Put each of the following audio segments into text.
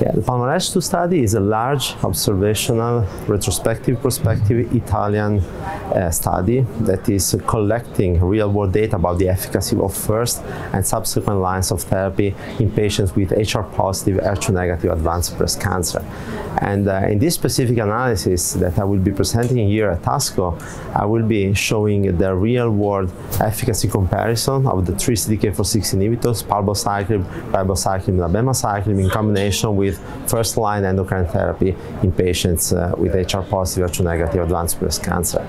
The Palmarès 2 study is a large observational retrospective prospective Italian uh, study that is collecting real world data about the efficacy of first and subsequent lines of therapy in patients with HR positive, HER2 negative advanced breast cancer. And uh, in this specific analysis that I will be presenting here at ASCO, I will be showing the real world efficacy comparison of the three CDK4/6 inhibitors, palbociclib, ribociclib, and abemaciclib in combination with first line endocrine therapy in patients uh, with HR positive, HER2 negative advanced breast cancer.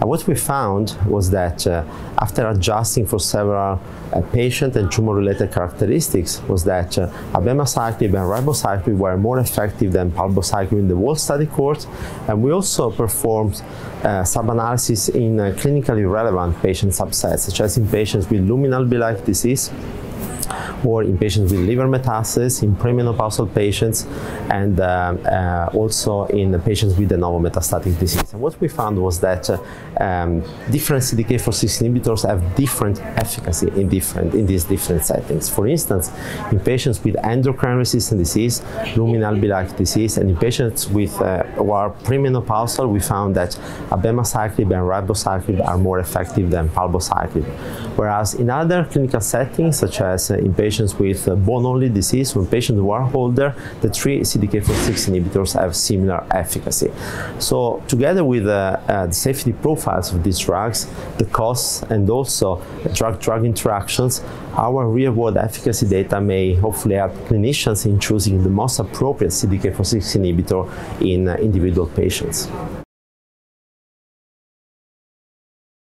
And what we found was that uh, after adjusting for several uh, patient and tumor related characteristics was that uh, abemaciclib and ribociclib were more effective than palbociclib in the whole study cohort. And we also performed uh, sub-analysis in uh, clinically relevant patient subsets, such as in patients with luminal B-like disease, or in patients with liver metastasis, in premenopausal patients, and uh, uh, also in patients with de novo metastatic disease. And what we found was that uh, um, different CDK4/6 inhibitors have different efficacy in different in these different settings. For instance, in patients with endocrine-resistant disease, luminal B-like disease, and in patients with uh, who are premenopausal, we found that abemaciclib and ribociclib are more effective than palbociclib. Whereas in other clinical settings, such as uh, in patients with uh, bone-only disease, when patients who are older, the three CDK4/6 inhibitors have similar efficacy. So together with uh, uh, the safety profiles of these drugs, the costs, and also drug-drug interactions, our real-world efficacy data may hopefully help clinicians in choosing the most appropriate CDK4/6 inhibitor in uh, individual patients.